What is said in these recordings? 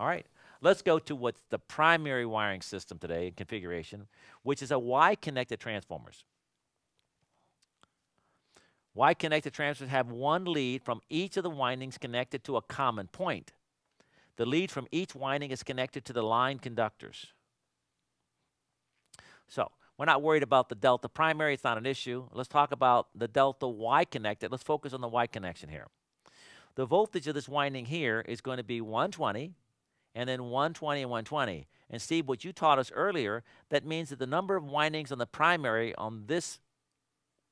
All right. Let's go to what's the primary wiring system today in configuration, which is a Y-connected transformers. Y-connected transformers have one lead from each of the windings connected to a common point. The lead from each winding is connected to the line conductors. So we're not worried about the delta primary. It's not an issue. Let's talk about the delta Y connected. Let's focus on the Y connection here. The voltage of this winding here is going to be 120 and then 120 and 120. And Steve, what you taught us earlier, that means that the number of windings on the primary on this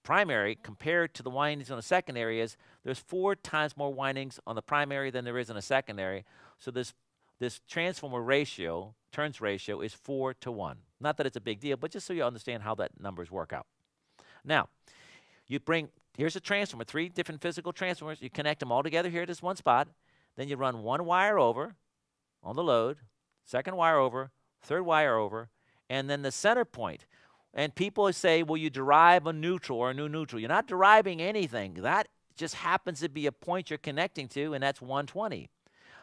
primary compared to the windings on the secondary is there's four times more windings on the primary than there is in a secondary. So this this transformer ratio, turns ratio, is four to one. Not that it's a big deal, but just so you understand how that numbers work out. Now, you bring here's a transformer, three different physical transformers. You connect them all together here at this one spot. Then you run one wire over on the load, second wire over, third wire over, and then the center point. And people say, well, you derive a neutral or a new neutral. You're not deriving anything. That just happens to be a point you're connecting to, and that's 120.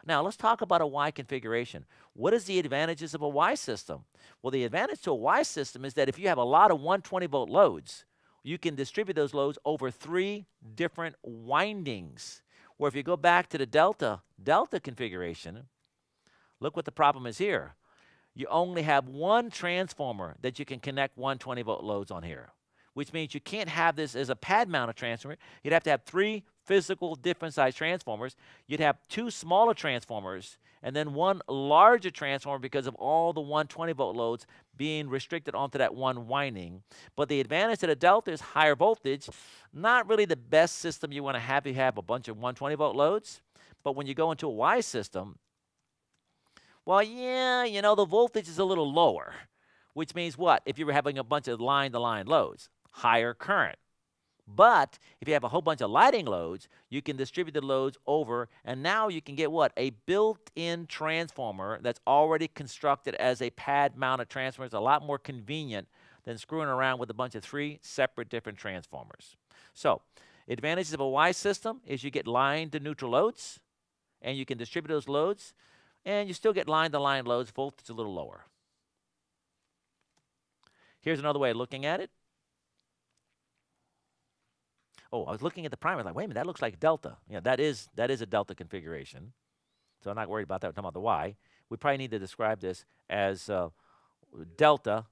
Now, let's talk about a Y configuration. What is the advantages of a Y system? Well, the advantage to a Y system is that if you have a lot of 120 volt loads, you can distribute those loads over three different windings. Where if you go back to the delta, delta configuration, look what the problem is here you only have one transformer that you can connect 120 volt loads on here, which means you can't have this as a pad mounted transformer. You'd have to have three physical different size transformers. You'd have two smaller transformers and then one larger transformer because of all the 120 volt loads being restricted onto that one winding. But the advantage to the Delta is higher voltage. Not really the best system you want to have. You have a bunch of 120 volt loads. But when you go into a Y system, well, yeah, you know, the voltage is a little lower, which means what? If you were having a bunch of line to line loads, higher current. But if you have a whole bunch of lighting loads, you can distribute the loads over, and now you can get what? A built in transformer that's already constructed as a pad mounted transformer. It's a lot more convenient than screwing around with a bunch of three separate different transformers. So, advantages of a Y system is you get line to neutral loads, and you can distribute those loads and you still get line-to-line loads. Voltage a little lower. Here's another way of looking at it. Oh, I was looking at the primer, like, wait a minute, that looks like delta. Yeah, that is that is a delta configuration. So I'm not worried about that. We're talking about the Y. We probably need to describe this as uh, delta.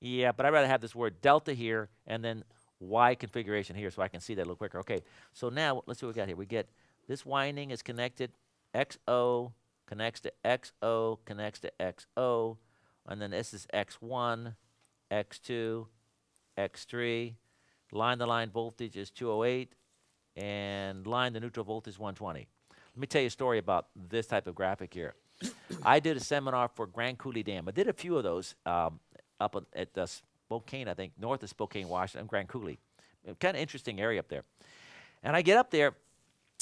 Yeah, but I'd rather have this word delta here and then Y configuration here so I can see that a little quicker. Okay, so now let's see what we got here. We get this winding is connected XO connects to XO, connects to XO, and then this is X1, X2, X3. Line to line voltage is 208, and line to neutral voltage is 120. Let me tell you a story about this type of graphic here. I did a seminar for Grand Coulee Dam. I did a few of those um, up at uh, Spokane, I think, north of Spokane, Washington, Grand Coulee. Kind of interesting area up there. And I get up there,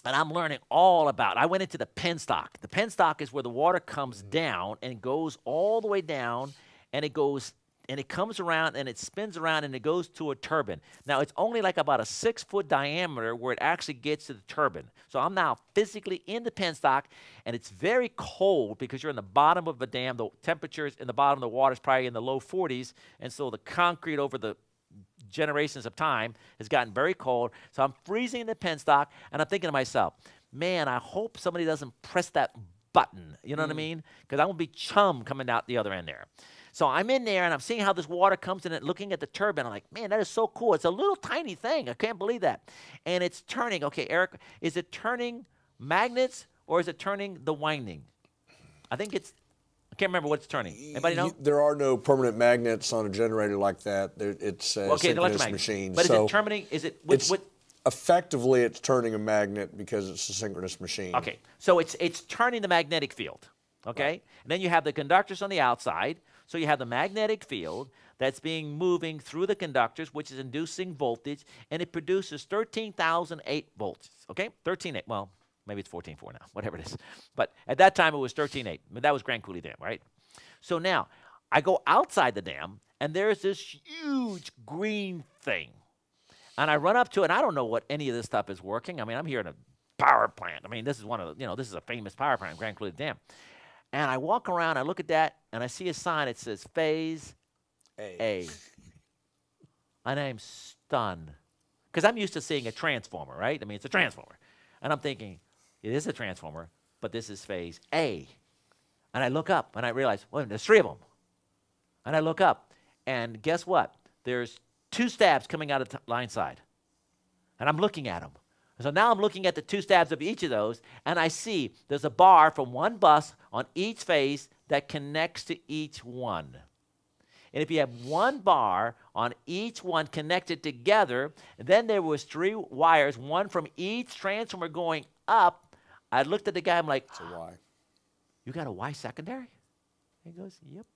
and I'm learning all about. I went into the penstock. The penstock is where the water comes mm. down and goes all the way down, and it goes and it comes around and it spins around and it goes to a turbine. Now it's only like about a six foot diameter where it actually gets to the turbine. So I'm now physically in the penstock, and it's very cold because you're in the bottom of the dam. The temperatures in the bottom of the water is probably in the low 40s, and so the concrete over the generations of time has gotten very cold. So I'm freezing in the penstock, and I'm thinking to myself, man, I hope somebody doesn't press that button. You know mm. what I mm. mean? Because I'm gonna be chum coming out the other end there. So I'm in there and I'm seeing how this water comes in and looking at the turbine. I'm like, man, that is so cool. It's a little tiny thing. I can't believe that. And it's turning. Okay, Eric, is it turning magnets or is it turning the winding? I think it's I can't remember what's turning. Anybody know? there are no permanent magnets on a generator like that. it's a okay, synchronous machine. But so is it turning? Is it? What, what, effectively, it's turning a magnet because it's a synchronous machine. Okay, so it's it's turning the magnetic field. Okay, right. and then you have the conductors on the outside. So you have the magnetic field that's being moving through the conductors, which is inducing voltage, and it produces 13,008 volts. Okay, 13.8. Well, Maybe it's 14.4 now, whatever it is. But at that time, it was 13.8. That was Grand Coulee Dam, right? So now I go outside the dam, and there's this huge green thing. And I run up to it, and I don't know what any of this stuff is working. I mean, I'm here in a power plant. I mean, this is one of the, you know, this is a famous power plant, Grand Coulee Dam. And I walk around, I look at that, and I see a sign that says phase A. A. and I'm stunned. Because I'm used to seeing a transformer, right? I mean, it's a transformer. And I'm thinking, it is a transformer, but this is phase A. And I look up and I realize, well, there's three of them. And I look up, and guess what? There's two stabs coming out of the line side. And I'm looking at them. So now I'm looking at the two stabs of each of those, and I see there's a bar from one bus on each phase that connects to each one. And if you have one bar on each one connected together, then there was three wires, one from each transformer going up. I looked at the guy, I'm like, it's a Y. You got a Y secondary? He goes, Yep.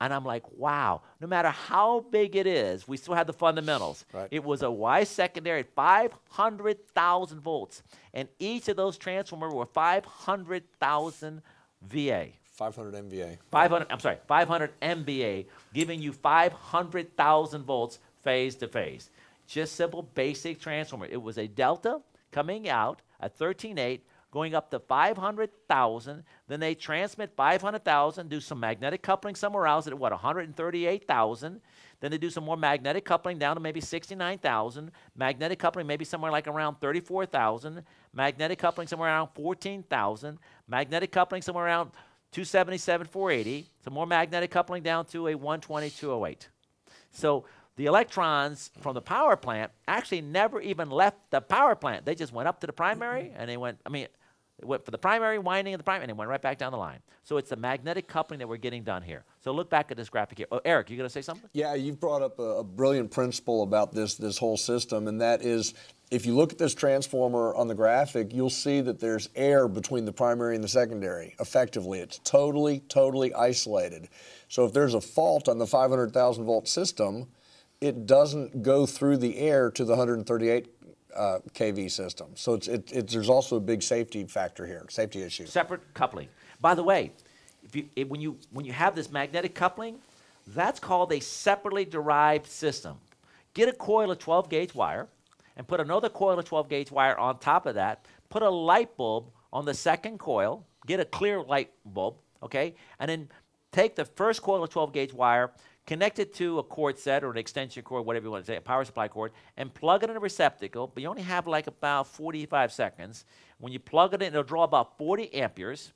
And I'm like, wow, no matter how big it is, we still have the fundamentals. Right. It was a Y secondary at 500,000 volts. And each of those transformers were 500,000 VA. 500 MVA. 500, I'm sorry, 500 MVA, giving you 500,000 volts phase to phase. Just simple basic transformer. It was a delta coming out at 13.8 going up to 500,000. Then they transmit 500,000, do some magnetic coupling somewhere else at what, 138,000. Then they do some more magnetic coupling down to maybe 69,000. Magnetic coupling maybe somewhere like around 34,000. Magnetic coupling somewhere around 14,000. Magnetic coupling somewhere around 277, 480. Some more magnetic coupling down to a 120, 208. So the electrons from the power plant actually never even left the power plant. They just went up to the primary and they went, I mean, it went for the primary winding of the primary, and it went right back down the line. So it's the magnetic coupling that we're getting done here. So look back at this graphic here. Oh, Eric, you going to say something? Yeah, you've brought up a, a, brilliant principle about this this whole system, and that is, if you look at this transformer on the graphic, you'll see that there's air between the primary and the secondary. Effectively, it's totally, totally isolated. So if there's a fault on the 500,000 volt system, it doesn't go through the air to the 138 uh, kV system. So it's, it, there's also a big safety factor here, safety issue. Separate coupling. By the way, if you, if, when, you, when you have this magnetic coupling, that's called a separately derived system. Get a coil of 12 gauge wire and put another coil of 12 gauge wire on top of that. Put a light bulb on the second coil. Get a clear light bulb, okay? And then take the first coil of 12 gauge wire connect it to a cord set or an extension cord, whatever you want to say, a power supply cord, and plug it in a receptacle, but you only have like about 45 seconds. When you plug it in, it'll draw about 40 amperes.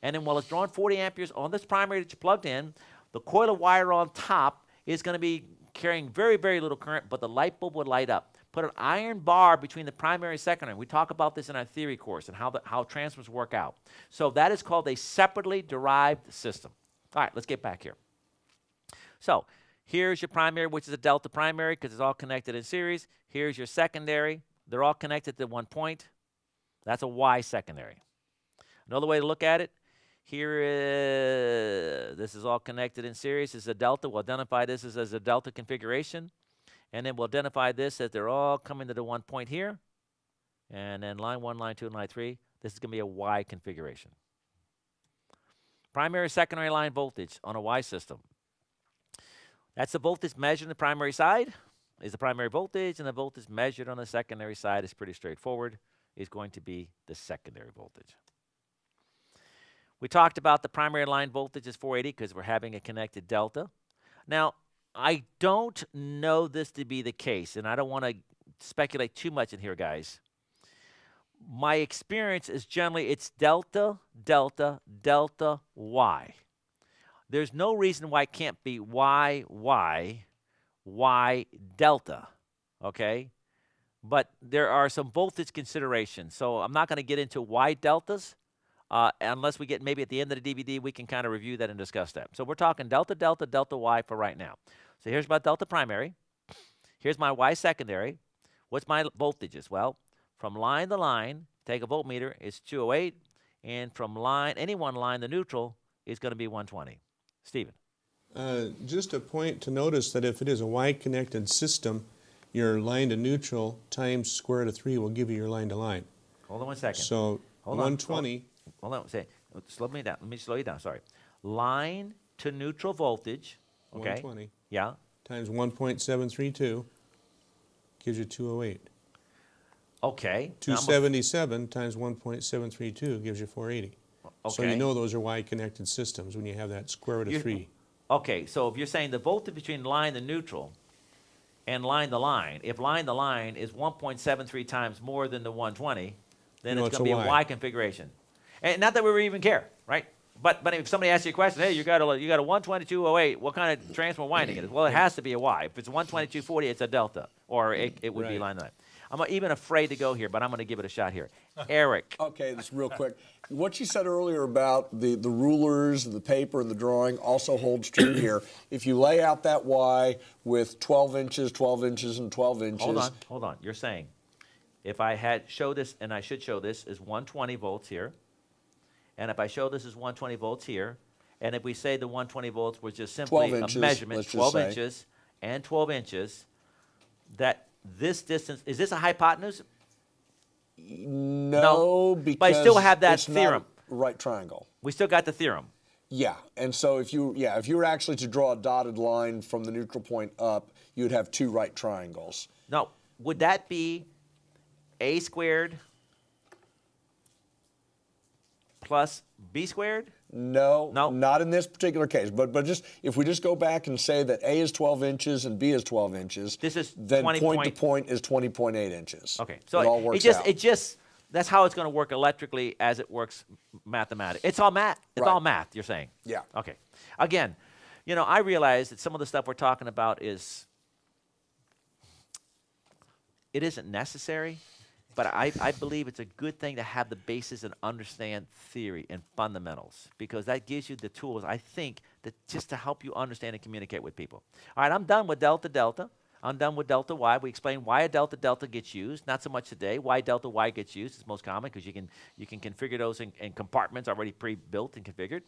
And then while it's drawing 40 amperes on this primary that you plugged in, the coil of wire on top is going to be carrying very, very little current, but the light bulb would light up. Put an iron bar between the primary and secondary. We talk about this in our theory course and how, the, how transformers work out. So that is called a separately derived system. All right, let's get back here. So here's your primary, which is a delta primary because it's all connected in series. Here's your secondary. They're all connected to one point. That's a Y secondary. Another way to look at it, here is, this is all connected in series. This is a delta. We'll identify this as, as a delta configuration. And then we'll identify this as they're all coming to the one point here. And then line one, line two, and line three. This is going to be a Y configuration. Primary secondary line voltage on a Y system. That's the voltage measured on the primary side is the primary voltage, and the voltage measured on the secondary side is pretty straightforward, is going to be the secondary voltage. We talked about the primary line voltage is 480 because we're having a connected delta. Now, I don't know this to be the case, and I don't want to speculate too much in here, guys. My experience is generally it's delta, delta, delta, y. There's no reason why it can't be y, y, y delta, okay? But there are some voltage considerations. So I'm not going to get into y deltas uh, unless we get maybe at the end of the DVD, we can kind of review that and discuss that. So we're talking delta, delta, delta, y for right now. So here's my delta primary. Here's my y secondary. What's my voltages? Well, from line to line, take a voltmeter, it's 208. And from line, any one line, the neutral, is going to be 120. Stephen. Uh, just a point to notice that if it is a Y-connected system, your line to neutral times square root of 3 will give you your line to line. Hold on one second. So hold 120. On. Hold, hold on. Say, slow me down. Let me slow you down. Sorry. Line to neutral voltage. Okay. 120. Yeah. Times 1.732 gives you 208. Okay. 277 times 1.732 gives you 480. So you know those are Y-connected systems when you have that square root of You're- three. Okay, so if you're saying the voltage between line and neutral and line to line, if line to line is 1.73 times more than the 120, then You it's going to be a Y. Y configuration. And not that we would even care, right? But but if somebody asks you a question, hey, you got a you got a 12208, what kind of transformer winding it is? Well, it has to be a Y. If it's 12240, it's a delta, or it, it would be line to line. I'm even afraid to go here, but I'm going to give it a shot here. Eric, Okay, this real quick. What you said earlier about the, the rulers and the paper and the drawing also holds true here. If you lay out that Y with 12 inches, 12 inches, and 12 inches. hold on, hold on. You're saying if I had show this, and I should show this, is 120 volts here, and if I show this is 120 volts here, and if we say the 120 volts was just simply 12 inches, a measurement, 12 say. inches and 12 inches, that this distance is this a hypotenuse? No, No, because but I still have that theorem. right triangle. We still got the theorem. Yeah, and so if you yeah if you were actually to draw a dotted line from the neutral point up, you'd have two right triangles. No, would that be a squared plus b squared? No, No. not in this particular case. But but just if we just go back and say that A is 12 inches and B is 12 inches, This is then 20 point point- to point is 20.8 inches. Okay, so it all works it, just out. it just that's how it's going to work electrically as it works mathematically. It's all math. It's Right. all math. You're saying. Yeah. Okay. Again, you know, I realize that some of the stuff we're talking about is it isn't necessary, but I, I believe it's a good thing to have the basis and understand theory and fundamentals because that gives you the tools, I think, that just to help you understand and communicate with people. All right, I'm done with delta delta. I'm done with delta y. We explained why a delta delta gets used. Not so much today. Why delta y gets used is most common because you can you can configure those in, in compartments already pre-built and configured.